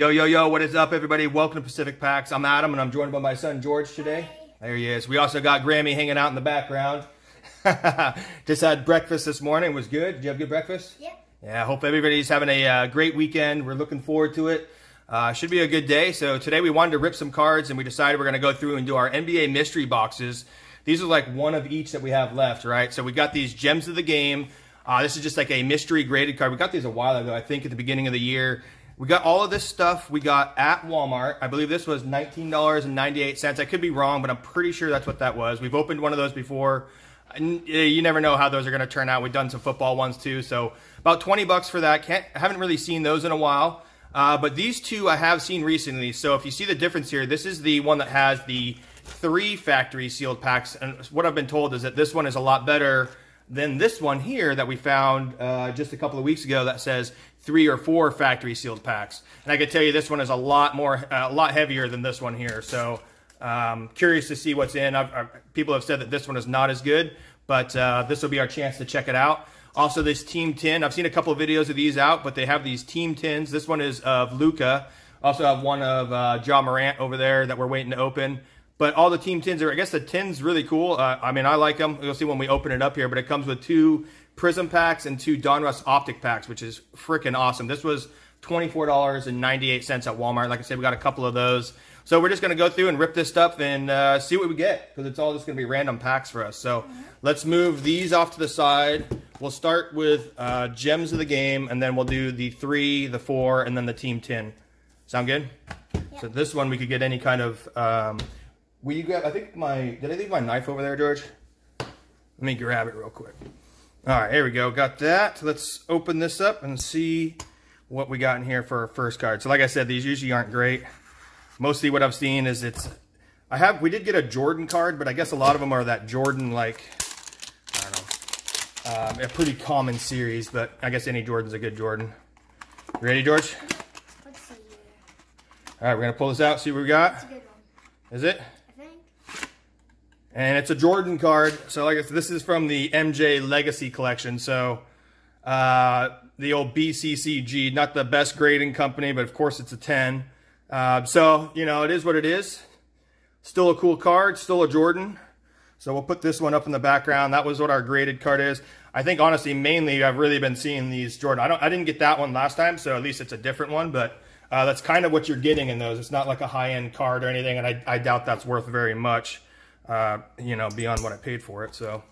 Yo, yo, yo, what is up, everybody? Welcome to Pacific Packs. I'm Adam, and I'm joined by my son, George, today. There he is. We also got Grammy hanging out in the background. Just had breakfast this morning. It was good. Did you have good breakfast? Yeah. Yeah, I hope everybody's having a uh, great weekend. We're looking forward to it. Uh, should be a good day. So today we wanted to rip some cards, and we decided we're going to go through and do our NBA mystery boxes. These are like one of each that we have left, right? So we got these Gems of the Game. Uh, this is just like a mystery graded card. We got these a while ago, I think at the beginning of the year. We got all of this stuff we got at Walmart. I believe this was $19.98. I could be wrong, but I'm pretty sure that's what that was. We've opened one of those before. You never know how those are going to turn out. We've done some football ones too. So about 20 bucks for that. Can't, haven't really seen those in a while. Uh, but these two I have seen recently. So if you see the difference here, this is the one that has the three factory sealed packs. And what I've been told is that this one is a lot better than this one here that we found uh, just a couple of weeks ago that says three or four factory sealed packs. And I can tell you this one is a lot more, uh, a lot heavier than this one here. So um, curious to see what's in. I've, I've, people have said that this one is not as good, but uh, this will be our chance to check it out. Also, this Team Tin. I've seen a couple of videos of these out, but they have these Team Tins. This one is of Luka. Also have one of uh, Ja Morant over there that we're waiting to open. But all the Team Tins are, I guess the 10's really cool. Uh, I mean, I like them. You'll see when we open it up here, but it comes with two Prizm packs and two Donruss Optic packs, which is freaking awesome. This was $24.98 at Walmart. Like I said, we got a couple of those. So we're just going to go through and rip this stuff and uh, see what we get because it's all just going to be random packs for us. So let's move these off to the side. We'll start with uh, gems of the game and then we'll do the three, the four, and then the team tin. Sound good? Yeah. So this one we could get any kind of um, Will you grab, I think my, did I leave my knife over there, George? Let me grab it real quick. All right, here we go. Got that. Let's open this up and see what we got in here for our first card. So like I said, these usually aren't great. Mostly what I've seen is it's, I have, we did get a Jordan card, but I guess a lot of them are that Jordan, like, I don't know, um, a pretty common series, but I guess any Jordan's a good Jordan. You ready, George? Let's see. All right, we're going to pull this out, see what we got. Is it? And it's a Jordan card. So like I said, this is from the MJ Legacy Collection. So uh, the old BCCG, not the best grading company, but of course it's a 10. Uh, so, you know, it is what it is. Still a cool card, still a Jordan. So we'll put this one up in the background. That was what our graded card is. I think honestly, mainly I've really been seeing these Jordan. I don't, I didn't get that one last time, so at least it's a different one. But uh, that's kind of what you're getting in those. It's not like a high-end card or anything, and I, I doubt that's worth very much uh, you know, beyond what I paid for it. So,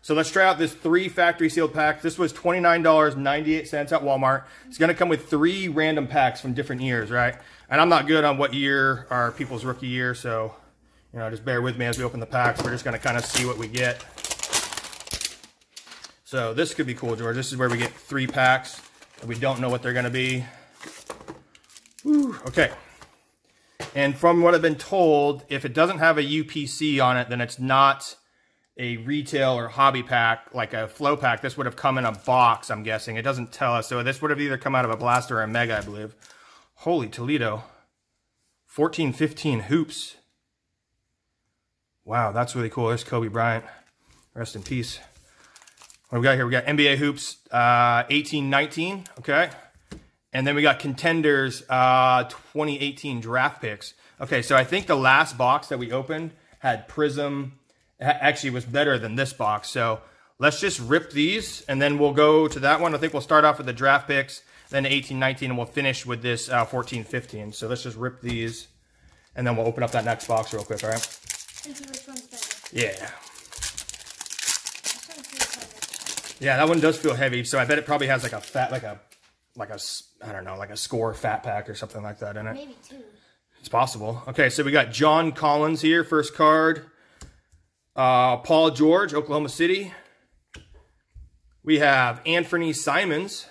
so let's try out this three factory sealed pack. This was $29.98 at Walmart. It's going to come with three random packs from different years, right? And I'm not good on what year are people's rookie year, so, you know, just bear with me as we open the packs. We're just going to kind of see what we get. So this could be cool, George. This is where we get three packs. We don't know what they're going to be. Whew, okay. And from what I've been told, if it doesn't have a UPC on it, then it's not a retail or hobby pack, like a flow pack. This would have come in a box, I'm guessing. It doesn't tell us. So this would have either come out of a blaster or a mega, I believe. Holy Toledo. 1415 hoops. Wow, that's really cool. There's Kobe Bryant. Rest in peace. What we got here? We got NBA hoops uh, 1819. Okay. And then we got contenders uh, 2018 draft picks. Okay, so I think the last box that we opened had Prizm. Actually, was better than this box. So let's just rip these, and then we'll go to that one. I think we'll start off with the draft picks, then 18, 19, and we'll finish with this uh, 14, 15. So let's just rip these, and then we'll open up that next box real quick, all right? Yeah. Yeah, that one does feel heavy, so I bet it probably has like a fat, like a like a, I don't know, like a score fat pack or something like that in it. Maybe two. It's possible. Okay, so we got John Collins here, first card. Uh, Paul George, Oklahoma City. We have Anthony Simons.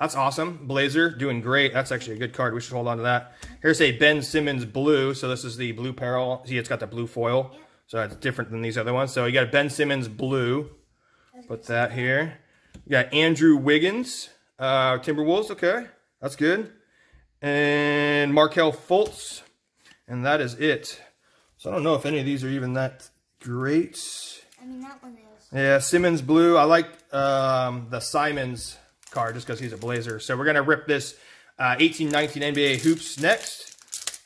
That's awesome. Blazer, doing great. That's actually a good card. We should hold on to that. Here's a Ben Simmons blue. So this is the blue peril. See, it's got the blue foil. Yeah. So it's different than these other ones. So you got a Ben Simmons blue. Put that here. You got Andrew Wiggins. Uh, Timberwolves, okay. That's good. And Markelle Fultz. And that is it. So I don't know if any of these are even that great. I mean, that one is. Yeah, Simmons blue. I like um, the Simons card just because he's a Blazer. So we're going to rip this Uh, 18, 19 NBA hoops next.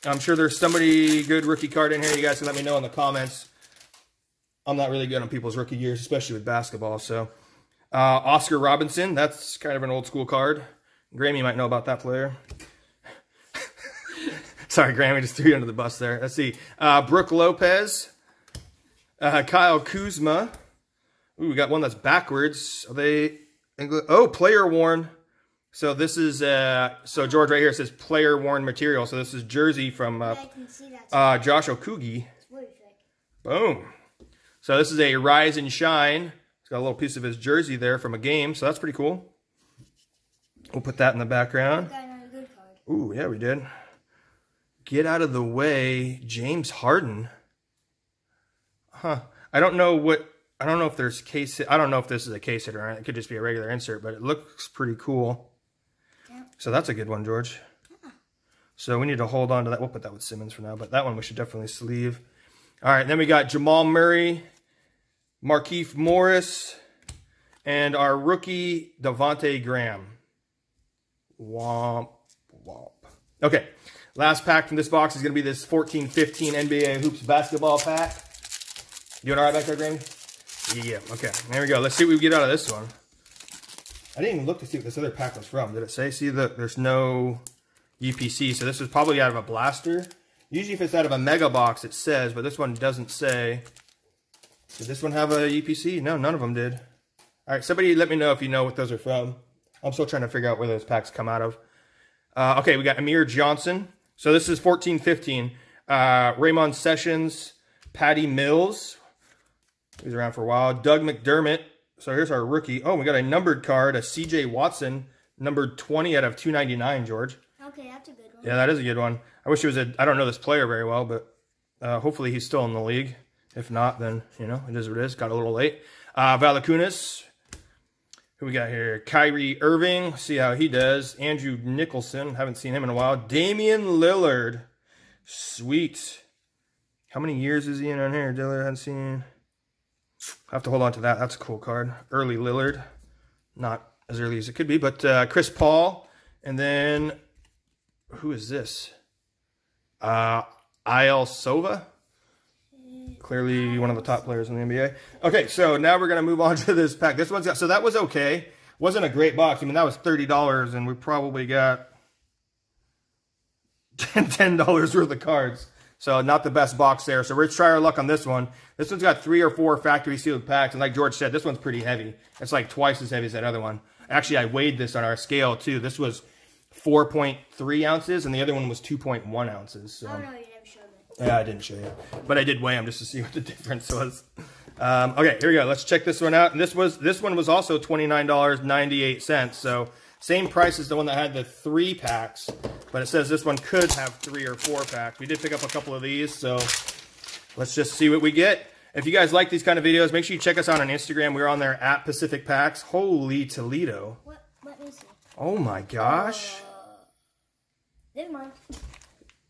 I'm sure there's somebody good rookie card in here. You guys can let me know in the comments. I'm not really good on people's rookie years, especially with basketball. So, uh, Oscar Robertson, that's kind of an old school card. Grammy might know about that player. Sorry, Grammy just threw you under the bus there. Let's see. Uh, Brook Lopez. Uh, Kyle Kuzma. Ooh, we got one that's backwards. Are they... Oh, player worn. So this is... Uh, so George right here says player worn material. So this is jersey from uh, I can see that. uh, Josh Okogie. Boom. So this is a Rise and Shine. It's got a little piece of his jersey there from a game. So that's pretty cool. We'll put that in the background. Got another good card. Ooh, yeah, we did. Get out of the way, James Harden. Huh. I don't know what. I don't know if there's case. I don't know if this is a case hit or not. It could just be a regular insert, but it looks pretty cool. Yeah. So that's a good one, George. So we need to hold on to that. We'll put that with Simmons for now, but that one we should definitely sleeve. All right, then we got Jamal Murray, Markieff Morris, and our rookie Devonte Graham. Womp womp. Okay, last pack from this box is going to be this 14-15 NBA Hoops basketball pack. You doing all right back there, Grammy? Yeah, okay. There we go. Let's see what we get out of this one. I didn't even look to see what this other pack was from. Did it say? See, the, there's no UPC, so this is probably out of a blaster. Usually if it's out of a mega box, it says, but this one doesn't say. Did this one have a UPC? No, none of them did. All right, somebody let me know if you know what those are from. I'm still trying to figure out where those packs come out of. Uh, okay, we got Amir Johnson. So this is 14-15. Uh, Ramon Sessions, Patty Mills. He's around for a while. Doug McDermott. So here's our rookie. Oh, we got a numbered card, a CJ Watson, numbered 20 out of 299, George. Okay, that's a good one. Yeah, that is a good one. I wish it was a, I don't know this player very well, but uh, hopefully he's still in the league. If not, then, you know, it is what it is. Got a little late. Uh, Valanciunas. Who we got here? Kyrie Irving. See how he does. Andrew Nicholson. Haven't seen him in a while. Damian Lillard. Sweet. How many years is he in on here? Dillard hadn't seen. I have to hold on to that. That's a cool card. Early Lillard. Not as early as it could be, but uh, Chris Paul. And then, who is this? Uh, Ilyasova. Clearly one of the top players in the NBA. Okay, so now we're going to move on to this pack. This one's got, so that was okay. Wasn't a great box. I mean, that was $30 and we probably got $10 worth of cards. So not the best box there. So let's try our luck on this one. This one's got three or four factory sealed packs. And like George said, this one's pretty heavy. It's like twice as heavy as that other one. Actually, I weighed this on our scale too. This was 4.3 ounces and the other one was 2.1 ounces. So. Oh, no, you never showed me. Yeah, I didn't show you. But I did weigh them just to see what the difference was. Um, okay, here we go. Let's check this one out. And this was this one was also $29.98. So same price as the one that had the three packs. But it says this one could have three or four packs. We did pick up a couple of these, so let's just see what we get. If you guys like these kind of videos, make sure you check us out on Instagram. We're on there at Pacific Packs. Holy Toledo. What? Let me see. Oh my gosh. Never mind.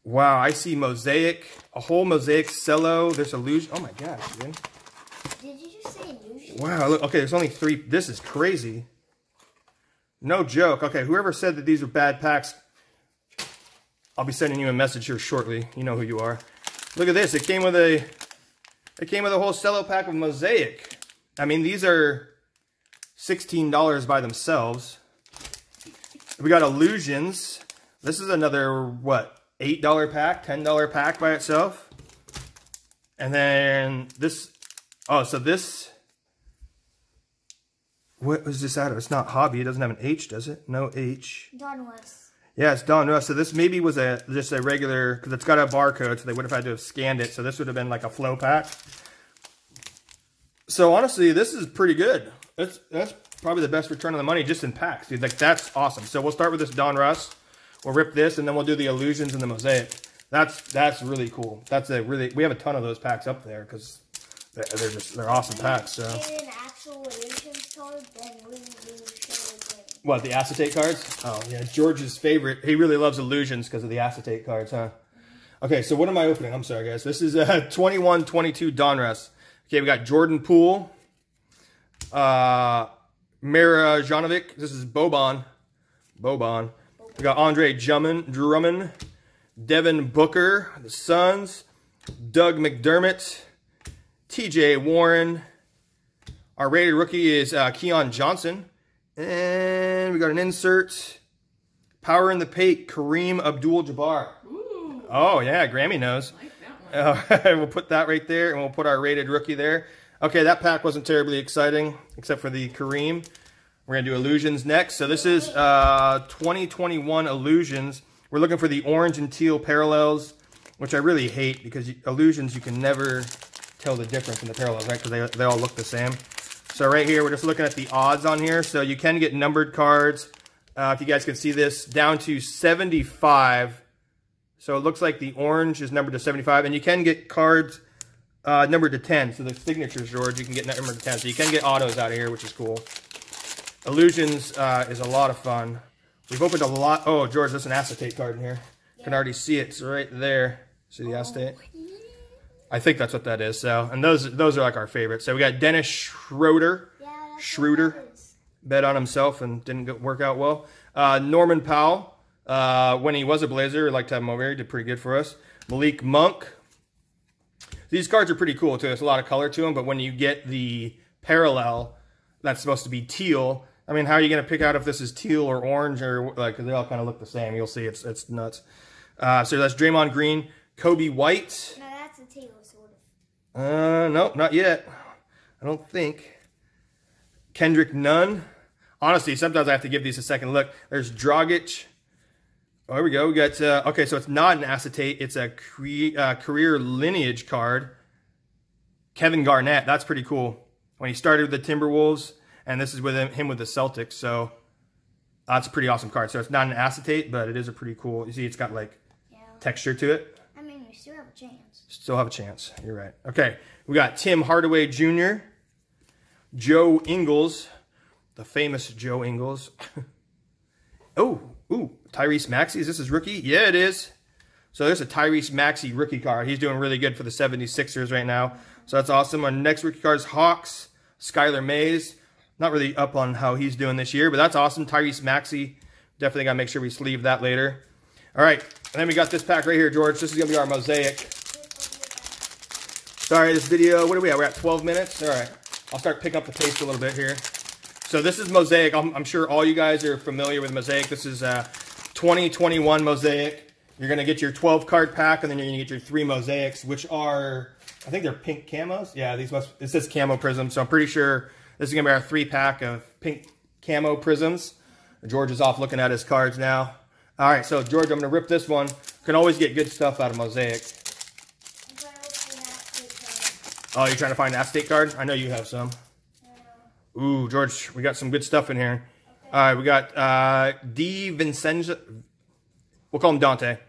Wow, I see mosaic, a whole mosaic cello. There's illusion. Oh my gosh, dude. Did you just say illusion? Wow, look, okay, there's only three. This is crazy. No joke. Okay, whoever said that these are bad packs, I'll be sending you a message here shortly. You know who you are. Look at this. It came with a it came with a whole cello pack of mosaic. I mean, these are $16 by themselves. We got illusions. This is another what? $8 pack, $10 pack by itself. And then this Oh, so this what was this out of? It's not hobby. It doesn't have an H, does it? No H. Don West. Yeah, it's Donruss. So this maybe was a just a regular because it's got a barcode, so they would have had to have scanned it. So this would have been like a flow pack. So honestly, this is pretty good. That's that's probably the best return on the money just in packs, dude. Like that's awesome. So we'll start with this Donruss. We'll rip this, and then we'll do the illusions and the mosaic. That's that's really cool. That's a really we have a ton of those packs up there because they're, they're just they're awesome packs. So. An actual illusions card, then we do. What, the acetate cards? Oh, yeah, George's favorite. He really loves illusions because of the acetate cards, huh? Okay, so what am I opening? I'm sorry, guys. This is uh, 21-22 Donruss. Okay, we got Jordan Poole. Uh, Marjanovic. This is Boban. Boban. We got Andre Drummond, Drummond, Devin Booker, the Suns, Doug McDermott, TJ Warren. Our rated rookie is uh, Keon Johnson. And we got an insert. Power in the Paint, Kareem Abdul-Jabbar. Oh, yeah, Grammy knows. Uh, we'll put that right there, and we'll put our rated rookie there. Okay, that pack wasn't terribly exciting, except for the Kareem. We're going to do Illusions next. So this is uh, 2021 Illusions. We're looking for the orange and teal parallels, which I really hate because Illusions, you can never tell the difference in the parallels, right? Because they, they all look the same. So right here, we're just looking at the odds on here. So you can get numbered cards. Uh, if you guys can see this, down to 75 so it looks like the orange is numbered to 75, and you can get cards uh, numbered to 10. So the signatures, George, you can get numbered to 10. So you can get autos out of here, which is cool. Illusions uh, is a lot of fun. We've opened a lot. Oh, George, there's an acetate card in here. You can already see it. It's right there. See the acetate? I think that's what that is. So, and those those are like our favorites. So we got Dennis Schroeder. Yeah, Schroeder. Bet on himself and didn't go- work out well. Uh, Norman Powell. Uh, when he was a Blazer, I like to have him over here. He did pretty good for us. Malik Monk. These cards are pretty cool too. There's a lot of color to them, but when you get the parallel, that's supposed to be teal. I mean, how are you going to pick out if this is teal or orange or like? Cause they all kind of look the same. You'll see it's it's nuts. Uh, so that's Draymond Green, Coby White. No, that's a tail, sort of. Uh, no, not yet. I don't think. Kendrick Nunn. Honestly, sometimes I have to give these a second look. There's Dragic. Oh, here we go. We got, uh, okay, so it's not an acetate. It's a cre- uh, career lineage card. Kevin Garnett. That's pretty cool. When he started with the Timberwolves, and this is with him, him with the Celtics. So uh, that's a pretty awesome card. So it's not an acetate, but it is a pretty cool. You see, it's got like Yeah. texture to it. I mean, we still have a chance. Still have a chance. You're right. Okay. We got Tim Hardaway Jr., Joe Ingles, the famous Joe Ingles. oh, ooh, Tyrese Maxey. Is this his rookie? Yeah, it is. So there's a Tyrese Maxey rookie card. He's doing really good for the 76ers right now. So that's awesome. Our next rookie card is Hawks, Skylar Mays. Not really up on how he's doing this year, but that's awesome. Tyrese Maxey. Definitely got to make sure we sleeve that later. All right. And then we got this pack right here, George. This is going to be our mosaic. Sorry, this video, what are we at? We're at 12 minutes? All right. I'll start picking up the pace a little bit here. So this is Mosaic. I'm, I'm sure all you guys are familiar with Mosaic. This is uh, 2021 Mosaic. You're going to get your 12 card pack, and then you're going to get your three Mosaics, which are, I think they're pink camos. Yeah, these must, it says camo prism, so I'm pretty sure this is going to be our three pack of pink camo prisms. George is off looking at his cards now. All right, so George, I'm going to rip this one. Can always get good stuff out of Mosaic. Oh, you're trying to find that state card? I know you have some. Ooh, George, we got some good stuff in here. All right, we got uh, DiVincenzo. We'll call him Donte.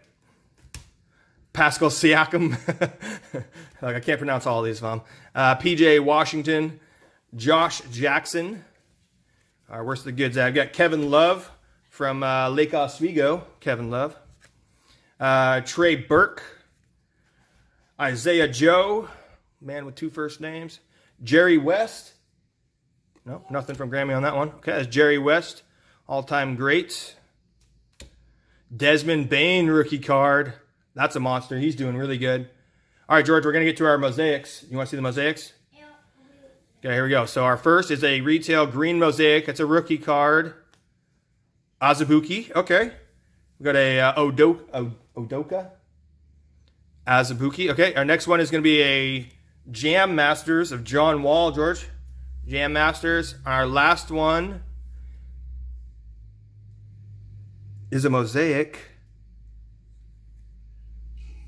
Pascal Siakam. like I can't pronounce all these, mom. Uh, PJ Washington, Josh Jackson. All right, where's the goods at? I've got Kevin Love from uh, Lake Oswego. Kevin Love. Uh, Trey Burke. Isaiah Joe, man with two first names. Jerry West. No, nothing from Grammy on that one. Okay, that's Jerry West, all-time great. Desmond Bane rookie card. That's a monster. He's doing really good. All right, George, we're going to get to our mosaics. You want to see the mosaics? Okay, here we go. So our first is a retail green mosaic. It's a rookie card. Azubuike. Okay. We got a uh, Odo- O- Udoka. Azubuike. Okay, our next one is going to be a Jam Masters of John Wall, George. Jam Masters. Our last one is a mosaic.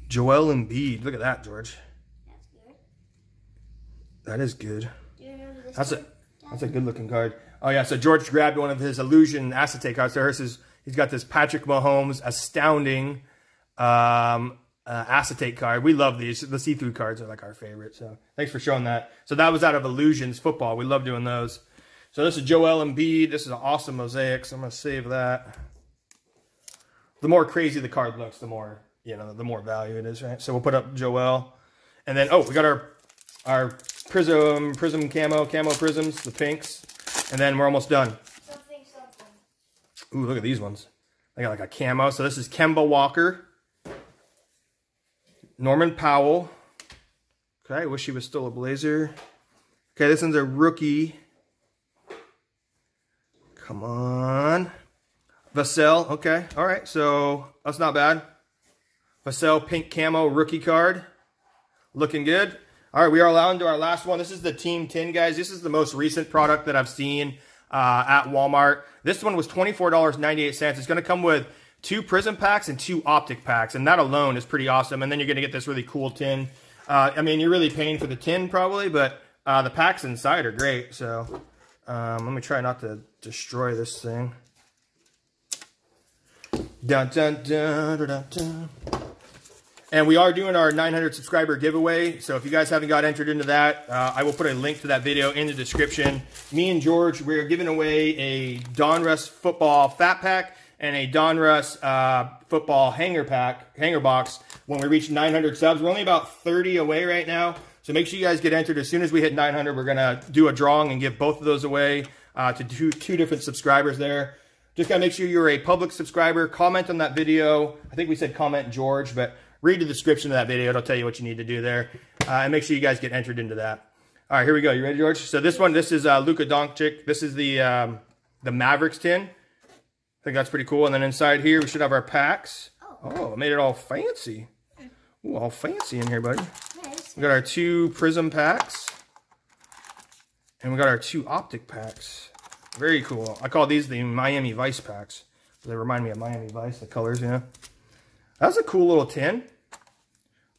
Joel Embiid. Look at that, George. That's good. That is good. Do you remember this That's a that's a good looking card. Oh yeah, so George grabbed one of his illusion acetate cards. So here's his, he's got this Patrick Mahomes astounding um, uh, acetate card. We love these. The see-through cards are like our favorite. So thanks for showing that. So that was out of Illusions football. We love doing those. So this is Joel Embiid. This is an awesome mosaic. So I'm gonna save that. The more crazy the card looks, the more you know, the more value it is, right? So we'll put up Joel, and then oh, we got our our prism prism camo camo prisms, the pinks, and then we're almost done. Something, something. Ooh, look at these ones. They got like a camo. So this is Kemba Walker. Norman Powell. Okay, I wish he was still a Blazer. Okay, this one's a rookie. Come on. Vassell, okay. All right, so that's not bad. Vassell pink camo rookie card. Looking good. All right, we are allowed to our last one. This is the Team Tin, guys. This is the most recent product that I've seen uh, at Walmart. This one was $24.98. It's going to come with two prizm packs and two optic packs, and that alone is pretty awesome. And then you're going to get this really cool tin. Uh, I mean, you're really paying for the tin probably, but uh, the packs inside are great. So um, let me try not to destroy this thing. Dun, dun, dun, dun, dun, dun. And we are doing our 900 subscriber giveaway. So if you guys haven't got entered into that, uh, I will put a link to that video in the description. Me and George, we're giving away a Donruss football fat pack and a Donruss uh, football hanger pack, hanger box when we reach 900 subs. We're only about 30 away right now. So make sure you guys get entered. As soon as we hit 900, we're going to do a drawing and give both of those away uh, to two, two different subscribers there. Just got to make sure you're a public subscriber. Comment on that video. I think we said comment George, but read the description of that video. It'll tell you what you need to do there. Uh, and make sure you guys get entered into that. All right, here we go. You ready, George? So this one, this is uh, Luka Doncic. This is the um, the Mavericks tin. I think that's pretty cool. And then inside here, we should have our packs. Oh, I made it all fancy. Ooh, all fancy in here, buddy. We got our two prizm packs. And we got our two optic packs. Very cool. I call these the Miami Vice packs. They remind me of Miami Vice, the colors, you know. That's a cool little tin.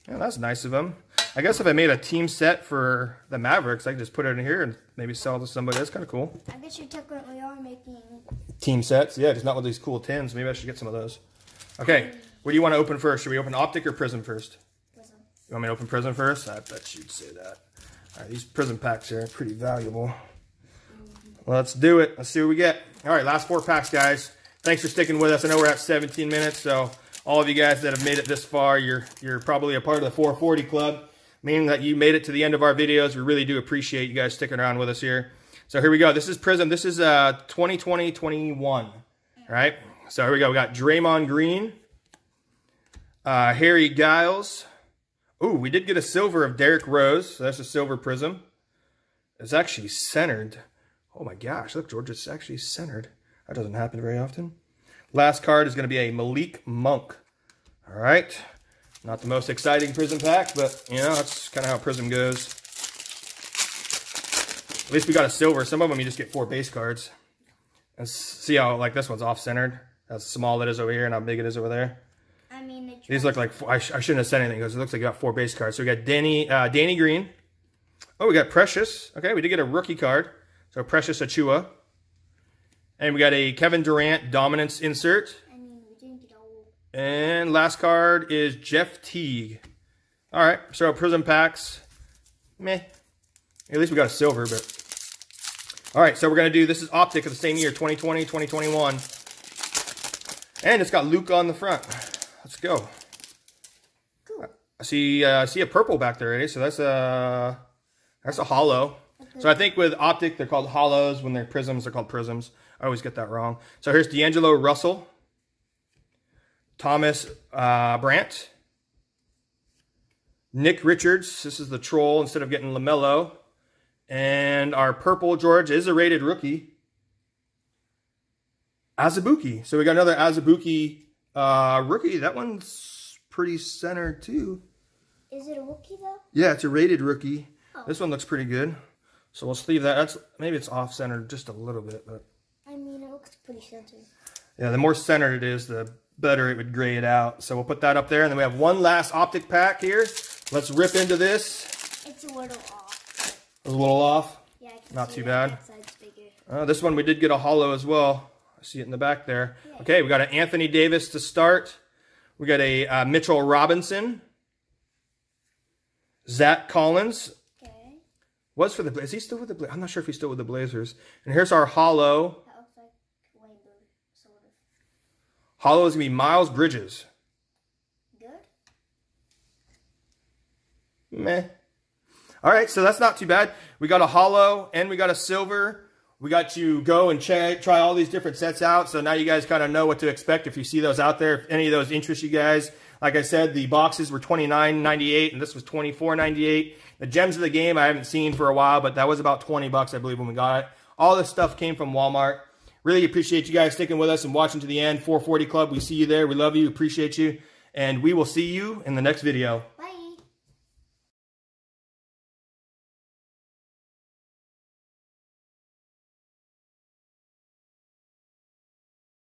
Yeah, that's nice of them. I guess if I made a team set for the Mavericks, I could just put it in here and maybe sell it to somebody. That's kind of cool. I guess you technically are making. Team sets, yeah, just not with these cool tins. Maybe I should get some of those. Okay, what do you want to open first? Should we open optic or prizm first? Prizm. You want me to open prizm first? I bet you'd say that. All right, these prizm packs are pretty valuable. Let's do it. Let's see what we get. All right, last four packs, guys. Thanks for sticking with us. I know we're at 17 minutes, so all of you guys that have made it this far, you're you're probably a part of the 440 club, meaning that you made it to the end of our videos. We really do appreciate you guys sticking around with us here. So here we go. This is Prizm. This is uh 2020-21. All right. So here we go. We got Draymond Green, uh, Harry Giles. Ooh, we did get a silver of Derrick Rose. So that's a silver prism. It's actually centered. Oh my gosh, look, George, it's actually centered. That doesn't happen very often. Last card is going to be a Malik Monk. All right. Not the most exciting Prizm pack, but, you know, that's kind of how Prizm goes. At least we got a silver. Some of them you just get four base cards. And see how, like, this one's off-centered. How small it is over here and how big it is over there. I mean, These look like, I, sh I, shouldn't have said anything because it looks like you got four base cards. So we got Danny, uh, Danny Green. Oh, we got Precious. Okay, we did get a rookie card. So Precious Achiuwa. And we got a Kevin Durant dominance insert. And last card is Jeff Teague. All right, so Prizm packs. Meh. At least we got a silver, but. All right, so we're going to do, this is Optic of the same year, 2020, 2021. And it's got Luke on the front. Let's go. Cool. I see, uh, I see a purple back there already, so that's a, that's a hollow. So I think with Optic, they're called hollows. When they're prisms, they're called prisms. I always get that wrong. So here's D'Angelo Russell. Thomas uh, Bryant. Nick Richards. This is the troll instead of getting LaMelo. And our purple George is a rated rookie. Azubuike. So we got another Azubuike uh, rookie. That one's pretty centered too. Is it a rookie though? Yeah, it's a rated rookie. Oh. This one looks pretty good. So we'll leave that. That's maybe it's off centered just a little bit, but I mean, it looks pretty centered. yeah, the more centered it is, the better it would gray it out. So we'll put that up there, and then we have one last optic pack here. Let's rip into this. It's a little off. A little off. Yeah, I can Not too bad. bigger. Uh, this one we did get a hollow as well. I see it in the back there. Yeah. Okay, we got an Anthony Davis to start. We got a uh, Mitchell Robinson. Zach Collins. Okay. Was for the Blazers. Is he still with the Blazers? I'm not sure if he's still with the Blazers. And here's our hollow. That looks like rainbow, sort of. Hollow is going to be Miles Bridges. Good. Meh. All right, so that's not too bad. We got a hollow and we got a silver. we got to go and check, try all these different sets out. So now you guys kind of know what to expect if you see those out there. If any of those interest you guys, like I said, the boxes were $29.98 and this was $24.98. The gems of the game I haven't seen for a while, but that was about 20 bucks, I believe, when we got it. All this stuff came from Walmart. Really appreciate you guys sticking with us and watching to the end. 440 Club, we see you there. We love you, appreciate you, and we will see you in the next video.